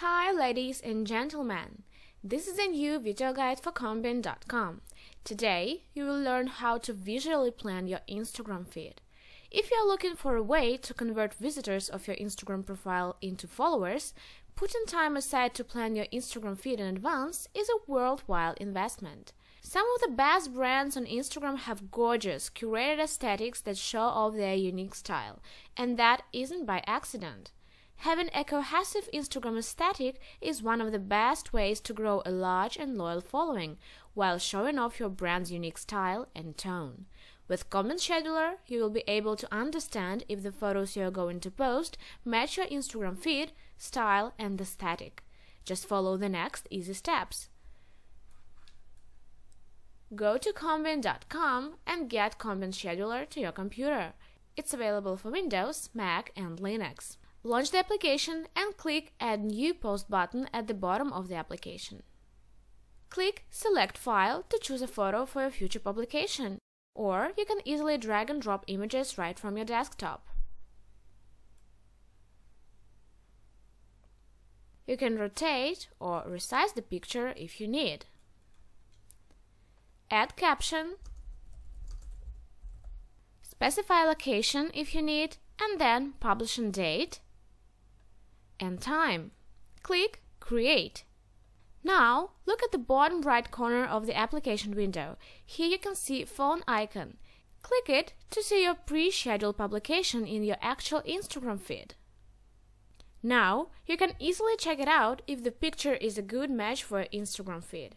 Hi ladies and gentlemen, this is a new video guide for Combin.com. Today you will learn how to visually plan your Instagram feed. If you are looking for a way to convert visitors of your Instagram profile into followers, putting time aside to plan your Instagram feed in advance is a worthwhile investment. Some of the best brands on Instagram have gorgeous, curated aesthetics that show off their unique style, and that isn't by accident. Having a cohesive Instagram aesthetic is one of the best ways to grow a large and loyal following while showing off your brand's unique style and tone. With Combin Scheduler, you will be able to understand if the photos you are going to post match your Instagram feed, style, and the aesthetic. Just follow the next easy steps. Go to Combin.com and get Combin Scheduler to your computer. It's available for Windows, Mac, and Linux. Launch the application and click Add New Post button at the bottom of the application. Click Select File to choose a photo for your future publication, or you can easily drag and drop images right from your desktop. You can rotate or resize the picture if you need. Add caption, specify location if you need, and then publishing date and time. Click Create. Now, look at the bottom right corner of the application window. Here you can see phone icon. Click it to see your pre-scheduled publication in your actual Instagram feed. Now, you can easily check it out if the picture is a good match for your Instagram feed.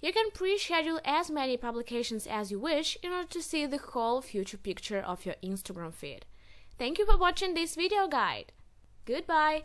You can pre-schedule as many publications as you wish in order to see the whole future picture of your Instagram feed. Thank you for watching this video guide. Goodbye!